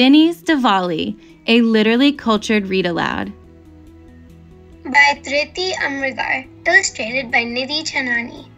Binny's Diwali, a literally cultured read aloud. By Thrity Umrigar, illustrated by Nidhi Chanani.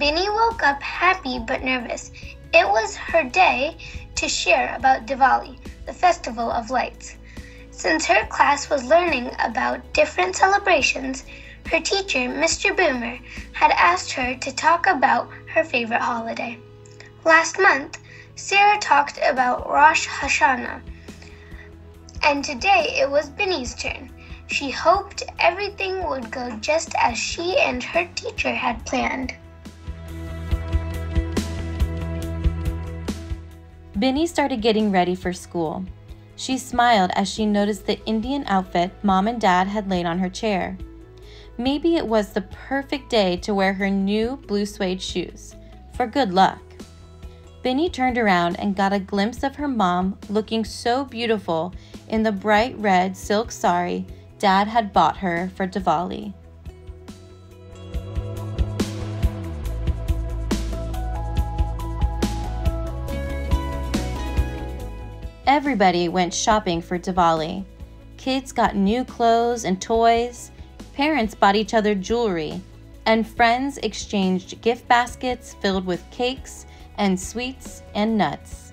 Binny woke up happy but nervous. It was her day to share about Diwali, the festival of lights. Since her class was learning about different celebrations, her teacher, Mr. Boomer, had asked her to talk about her favorite holiday. Last month, Sarah talked about Rosh Hashanah, and today it was Binny's turn. She hoped everything would go just as she and her teacher had planned. Binny started getting ready for school. She smiled as she noticed the Indian outfit mom and dad had laid on her chair. Maybe it was the perfect day to wear her new blue suede shoes. For good luck. Binny turned around and got a glimpse of her mom looking so beautiful in the bright red silk sari dad had bought her for Diwali. Everybody went shopping for Diwali. Kids got new clothes and toys, parents bought each other jewelry, and friends exchanged gift baskets filled with cakes and sweets and nuts.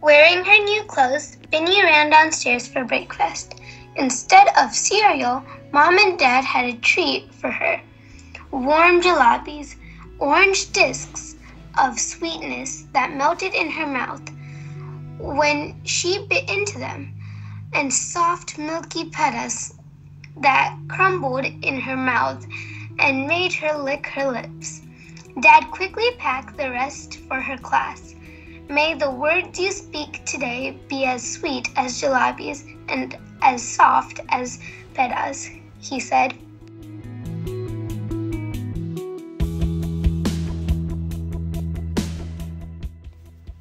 Wearing her new clothes, Binny ran downstairs for breakfast. Instead of cereal, Mom and Dad had a treat for her warm jalebis, orange discs of sweetness that melted in her mouth when she bit into them, and soft, milky pedas that crumbled in her mouth and made her lick her lips. Dad quickly packed the rest for her class. May the words you speak today be as sweet as jalebis and as soft as pedas, he said.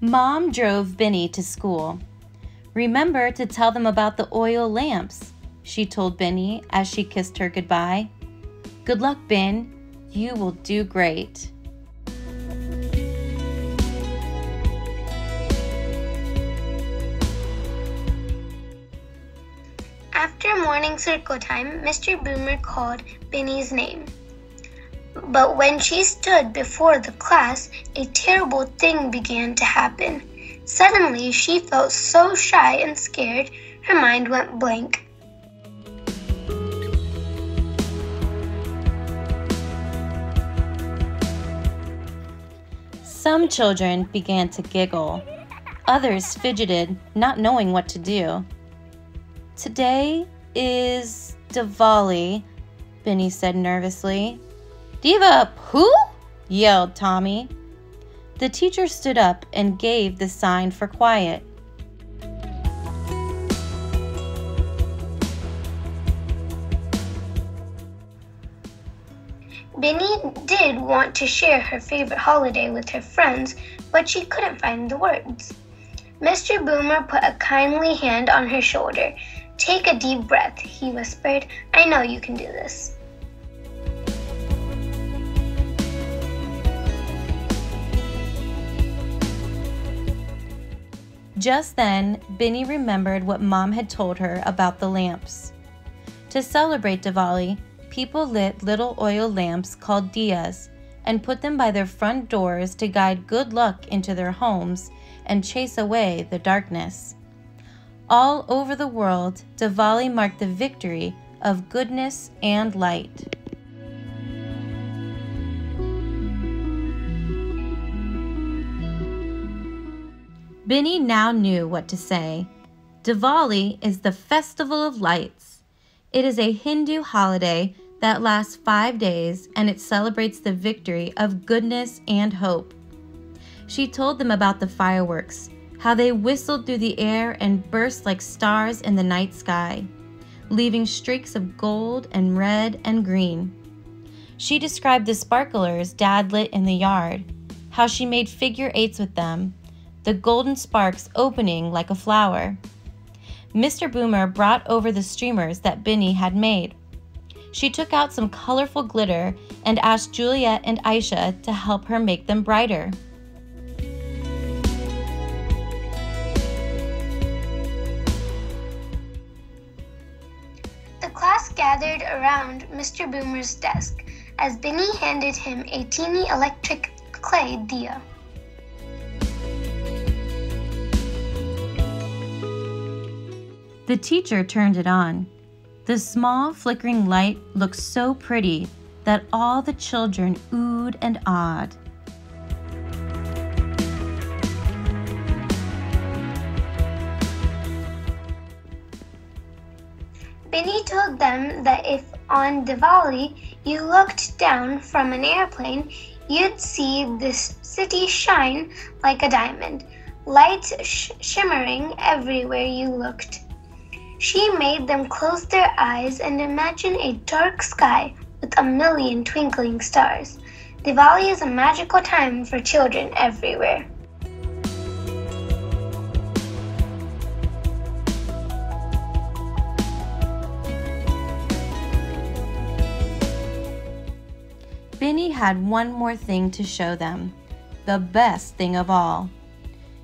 Mom drove Binny to school. Remember to tell them about the oil lamps, she told Binny as she kissed her goodbye. Good luck, Bin. You will do great. After morning circle time, Mr. Boomer called Binny's name. But when she stood before the class, a terrible thing began to happen. Suddenly, she felt so shy and scared, her mind went blank. Some children began to giggle. Others fidgeted, not knowing what to do. Today is Diwali, Binny said nervously. Diva, who? yelled Tommy. The teacher stood up and gave the sign for quiet. Binny did want to share her favorite holiday with her friends, but she couldn't find the words. Mr. Boomer put a kindly hand on her shoulder Take a deep breath, he whispered. I know you can do this. Just then, Binny remembered what Mom had told her about the lamps. To celebrate Diwali, people lit little oil lamps called diyas and put them by their front doors to guide good luck into their homes and chase away the darkness. All over the world, Diwali marked the victory of goodness and light. Binny now knew what to say. Diwali is the festival of lights. It is a Hindu holiday that lasts five days and it celebrates the victory of goodness and hope. She told them about the fireworks, how they whistled through the air and burst like stars in the night sky, leaving streaks of gold and red and green. She described the sparklers Dad lit in the yard, how she made figure eights with them, the golden sparks opening like a flower. Mr. Boomer brought over the streamers that Binny had made. She took out some colorful glitter and asked Juliet and Aisha to help her make them brighter. Gathered around Mr. Boomer's desk as Binny handed him a teeny electric clay diya. The teacher turned it on. The small flickering light looked so pretty that all the children oohed and awed. Binny told them that if on Diwali you looked down from an airplane, you'd see this city shine like a diamond, lights sh- shimmering everywhere you looked. She made them close their eyes and imagine a dark sky with a million twinkling stars. Diwali is a magical time for children everywhere. Binny had one more thing to show them the best thing of all.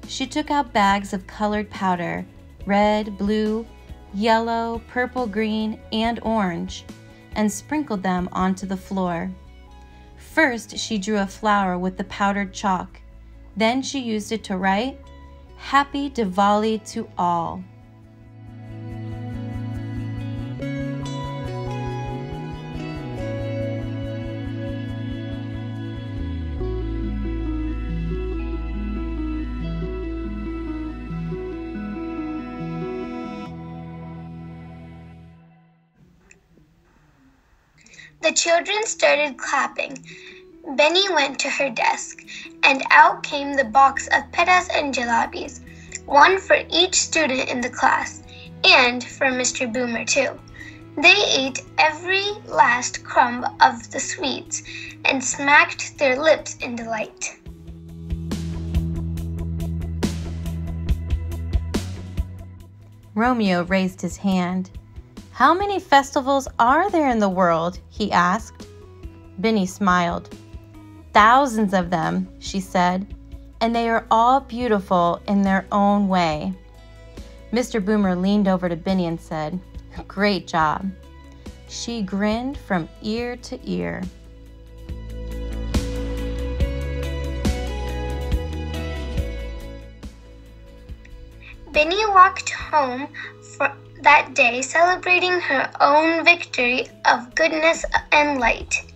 She took out bags of colored powder red, blue, yellow, purple, green, and orange and sprinkled them onto the floor. First, she drew a flower with the powdered chalk. Then she used it to write, Happy Diwali to all. The children started clapping. Binny went to her desk, and out came the box of pedas and jalebis, one for each student in the class, and for Mr. Boomer, too. They ate every last crumb of the sweets and smacked their lips in delight. Romeo raised his hand. How many festivals are there in the world? he asked. Binny smiled. Thousands of them, she said, and they are all beautiful in their own way. Mr. Boomer leaned over to Binny and said, Great job. She grinned from ear to ear. Binny walked home that day celebrating her own victory of goodness and light.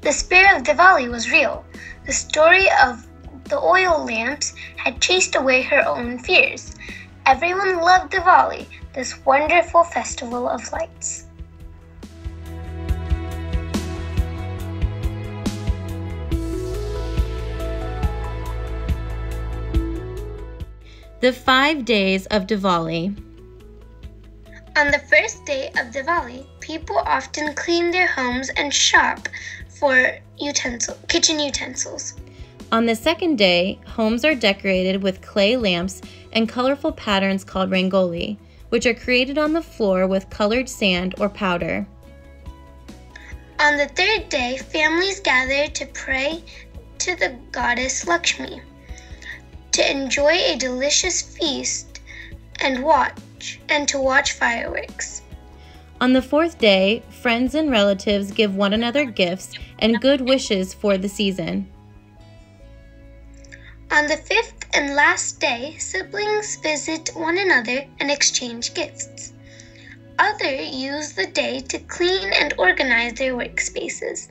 The spirit of Diwali was real. The story of the oil lamps had chased away her own fears. Everyone loved Diwali, this wonderful festival of lights. The five days of Diwali. On the first day of Diwali, people often clean their homes and shop for utensil, kitchen utensils. On the second day, homes are decorated with clay lamps and colorful patterns called rangoli, which are created on the floor with colored sand or powder. On the third day, families gather to pray to the goddess Lakshmi, to enjoy a delicious feast and watch and to watch fireworks. On the fourth day, friends and relatives give one another gifts and good wishes for the season. On the fifth and last day, siblings visit one another and exchange gifts. Others use the day to clean and organize their workspaces.